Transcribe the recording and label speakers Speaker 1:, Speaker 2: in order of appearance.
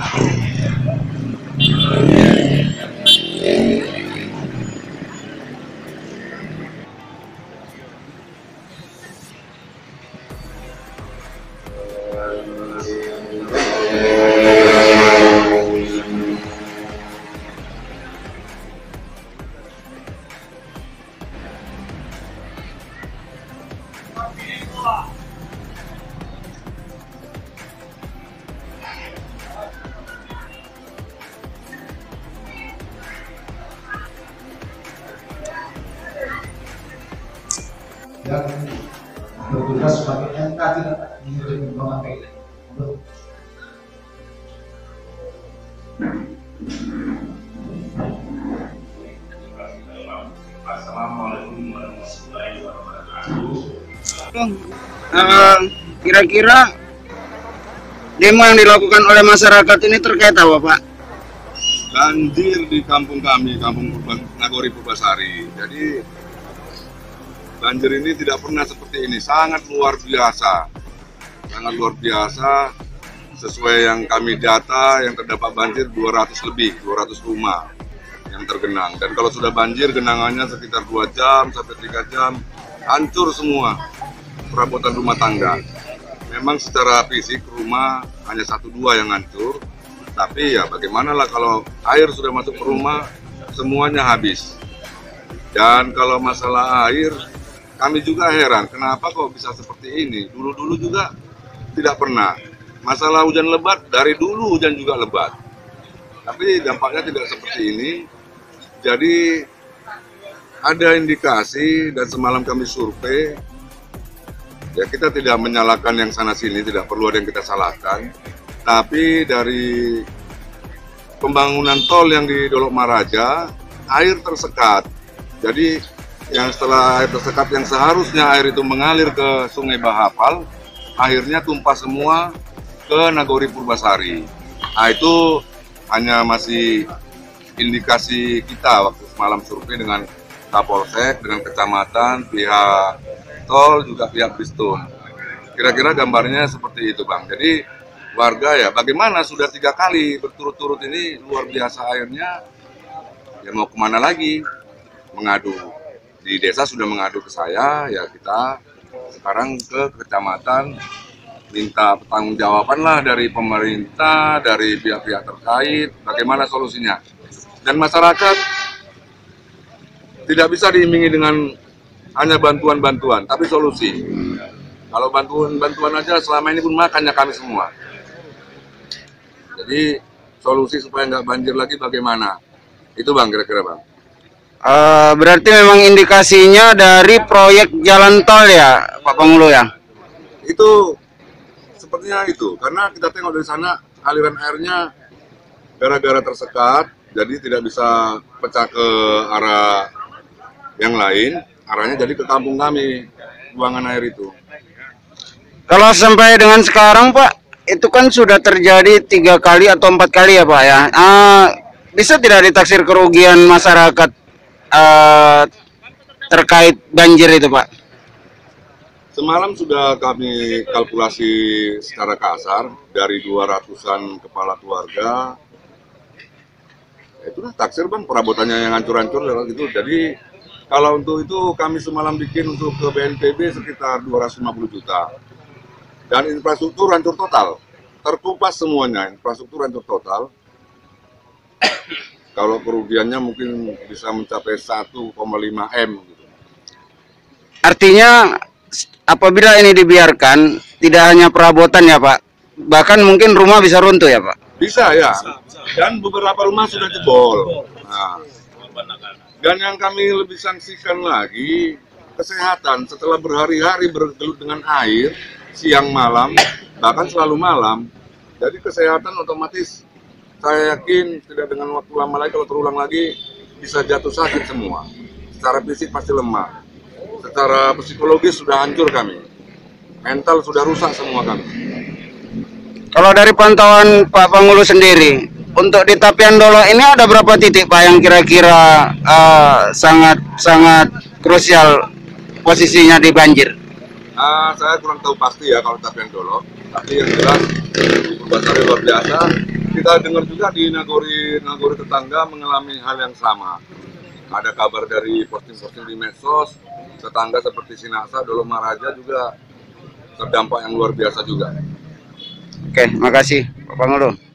Speaker 1: Come on. Yang bertugas sebagai NK tidak mengirim memakai
Speaker 2: Assalamualaikum warahmatullahi wabarakatuh.
Speaker 3: Eh, kira-kira demo yang dilakukan oleh masyarakat ini terkait apa Pak?
Speaker 2: Banjir di kampung kami, kampung Nagori Purbasari. Jadi banjir ini tidak pernah seperti ini, sangat luar biasa. Sangat luar biasa sesuai yang kami data yang terdapat banjir 200 lebih, 200 rumah yang tergenang. Dan kalau sudah banjir genangannya sekitar 2 jam sampai 3 jam hancur semua perabotan rumah tangga. Memang secara fisik rumah hanya satu dua yang hancur, tapi ya bagaimana lah kalau air sudah masuk ke rumah semuanya habis. Dan kalau masalah air, kami juga heran kenapa kok bisa seperti ini. Dulu-dulu juga tidak pernah. Masalah hujan lebat dari dulu hujan juga lebat. Tapi dampaknya tidak seperti ini. Jadi ada indikasi dan semalam kami survei ya kita tidak menyalahkan yang sana sini tidak perlu ada yang kita salahkan tapi dari pembangunan tol yang di Dolok Maraja air tersekat jadi yang setelah air tersekat yang seharusnya air itu mengalir ke Sungai Bahapal akhirnya tumpah semua ke Nagori Purbasari nah itu hanya masih indikasi kita waktu semalam survei dengan Kapolsek, dengan kecamatan, pihak tol, juga pihak Bistum. Kira-kira gambarnya seperti itu Bang. Jadi warga ya bagaimana sudah tiga kali berturut-turut ini luar biasa airnya, ya mau ke mana lagi? Mengadu. Di desa sudah mengadu ke saya, ya kita sekarang ke kecamatan minta pertanggungjawaban lah dari pemerintah, dari pihak-pihak terkait, bagaimana solusinya. Dan masyarakat tidak bisa diiming dengan hanya bantuan-bantuan, tapi solusi. Kalau bantuan-bantuan aja selama ini pun makannya kami semua. Jadi solusi supaya nggak banjir lagi bagaimana? Itu bang kira-kira bang.
Speaker 3: Eh, berarti memang indikasinya dari proyek jalan tol ya Pak Penghulu ya?
Speaker 2: Itu sepertinya itu karena kita tengok dari sana aliran airnya gara-gara tersekat jadi tidak bisa pecah ke arah yang lain arahnya jadi ke kampung kami buangan air itu
Speaker 3: Kalau sampai dengan sekarang Pak, itu kan sudah terjadi tiga kali atau empat kali ya Pak ya. Ah, bisa tidak ditaksir kerugian masyarakat eh, terkait banjir itu Pak?
Speaker 2: Semalam sudah kami kalkulasi secara kasar dari 200-an kepala keluarga. Itu taksir bang, perabotannya yang hancur-hancur gitu. Jadi kalau untuk itu kami semalam bikin untuk ke BNPB sekitar 250 juta. Dan infrastruktur hancur total, terkupas semuanya, infrastruktur hancur total. Kalau kerugiannya mungkin bisa mencapai 1,5 M. Gitu.
Speaker 3: Artinya apabila ini dibiarkan tidak hanya perabotan ya Pak, bahkan mungkin rumah bisa runtuh ya Pak.
Speaker 2: Bisa ya. Dan beberapa rumah sudah jebol. Nah. Dan yang kami lebih sanksikan lagi kesehatan setelah berhari-hari bergelut dengan air siang malam bahkan selalu malam. Jadi kesehatan otomatis saya yakin tidak dengan waktu lama lagi kalau terulang lagi bisa jatuh sakit semua. Secara fisik pasti lemah. Secara psikologis sudah hancur kami. Mental sudah rusak semua kami.
Speaker 3: Kalau dari pantauan Pak Pangulu sendiri, untuk di Tapian Dolo ini ada berapa titik Pak yang kira-kira eh, sangat sangat krusial posisinya di banjir?
Speaker 2: Ah, saya kurang tahu pasti ya kalau tapian dolo. Tapi yang jelas Purbasari luar biasa. Kita dengar juga di Nagori Nagori tetangga mengalami hal yang sama. Ada kabar dari posting-posting di medsos, tetangga seperti Sinasa, Dolo Maraja juga terdampak yang luar biasa juga.
Speaker 3: Oke, makasih Pak Pangulo.